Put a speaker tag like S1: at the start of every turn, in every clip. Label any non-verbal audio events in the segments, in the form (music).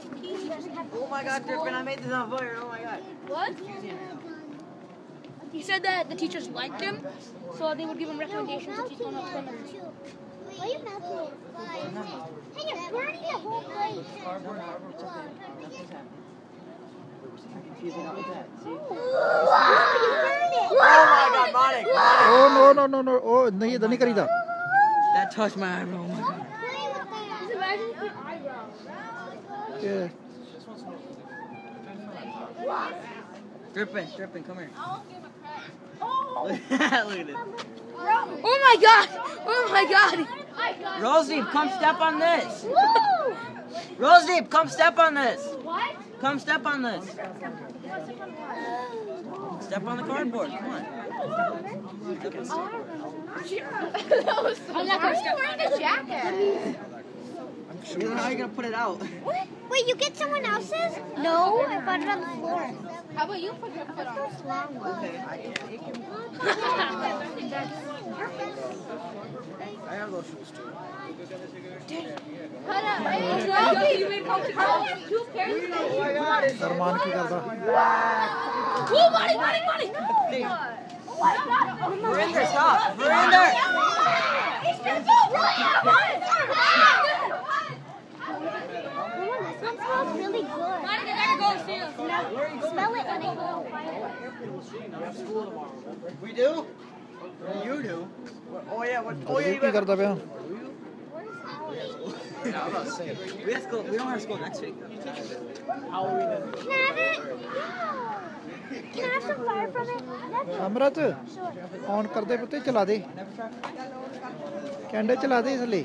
S1: Oh my god, Durban, I made this on fire. Oh my god.
S2: What? He said that the teachers liked him, so they would give him recommendations no.
S3: Why are you melting Hey, you're burning the whole place. Oh
S1: my god, Monik!
S4: Oh no, no, no, no. Oh, no, nahi karida.
S1: That touched my eyebrow. Oh my god
S2: imagine if your eyebrows.
S4: ਇਹ
S1: Drippin, Drippin, come here.
S2: I'll give a credit. Oh!
S1: Look at this.
S2: Oh my god! Oh my god!
S1: Rosie, come step on this.
S2: Woo!
S1: Rosie, come step on this.
S2: What?
S1: Come step on this. Step on the cardboard. Come on. Step on the cardboard.
S2: I'm not gonna step on it. jacket. Sure.
S1: Then how are you gonna put it out? What?
S3: Wait, you get someone else's? No, I put it on the floor.
S2: How about you put your foot on the floor?
S1: Okay. (laughs) I have those shoes too.
S2: Hold up, hey, you two pairs of
S4: shoes.
S2: Oh
S1: It's just so
S3: brilliant! smells really good.
S2: Monica, there it goes, see no,
S3: Smell it when I go.
S1: We do? You do? Oh, yeah. What, oh, yeah. You got
S4: it.
S1: yeah, I'm not saying. We have school. We don't have school next week. Halloween.
S3: Can I have it? Can I have some fire from it?
S1: Amrit on कर दे पुते
S3: चला दे candle चला दे इसलिए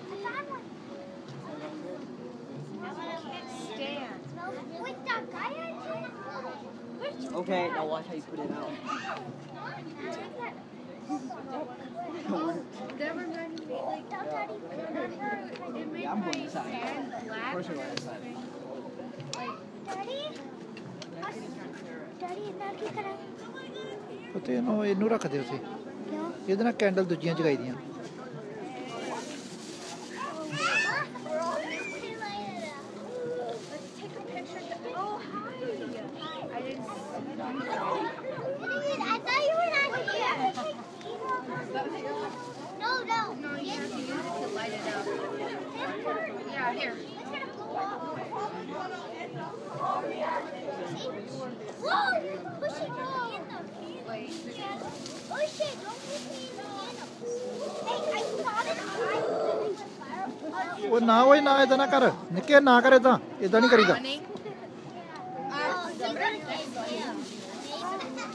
S1: Okay, now watch how you put it out. that reminded me, like, remember it made yeah,
S3: my sand black or something.
S4: ਉਤੇ ਇਹਨੂੰ ਇਹਨੂੰ ਰੱਖ ਦਿਓ
S3: ਸੀ
S4: ਇਹਦੇ ਨਾਲ ਕੈਂਡਲ ਦੂਜੀਆਂ ਜਗਾਈ ਦੀਆਂ
S3: I thought you were not here. No, no. No, you have to use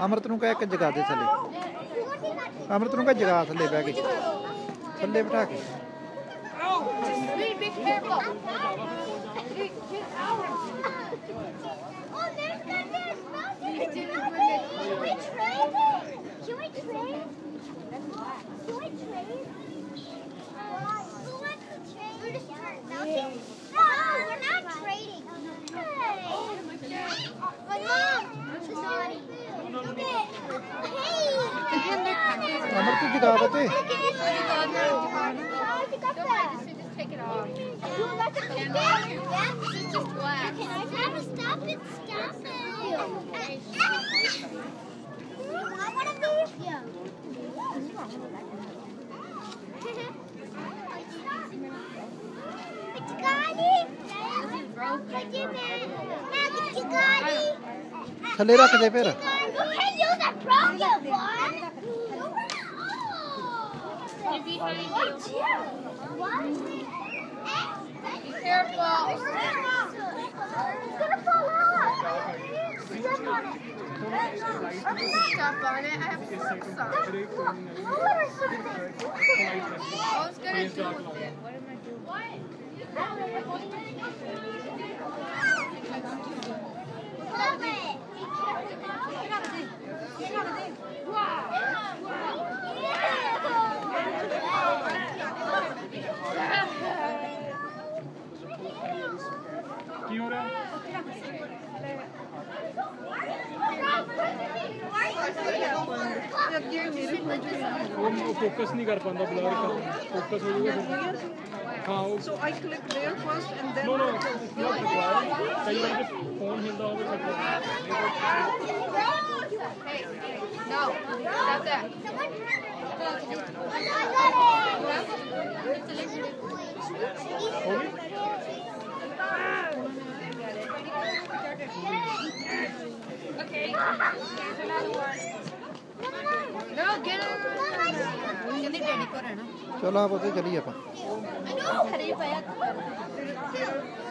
S4: ਅਮਰਤ ਨੂੰ ਕਹਿ ਇੱਕ ਜਗਾ ਦੇ ਥੱਲੇ ਅਮਰਤ ਨੂੰ ਕਹਿ ਜਗਾ ਥੱਲੇ ਬਹਿ ਕੇ ਥੱਲੇ ਬਿਠਾ ਕੇ
S3: Can we trade? Look at that, look Stop it, stop it. I want to
S4: move you. But
S3: you got it. But you got
S2: it. But you
S3: got it. What?
S2: Be careful.
S3: Gonna fall. Step on it.
S2: Stop on it. I have socks on.
S3: Or something.
S2: I was gonna do it. What am I doing?
S3: Love it.
S5: ਕੀ वो focus नहीं कर पाता blur का focus हो जाएगा हाँ
S6: so I click there first and then
S2: Okay, here's another one.
S4: ਚਲੋ ਆ ਬਤੇ ਚਲੀ ਆਪਾਂ
S3: I know.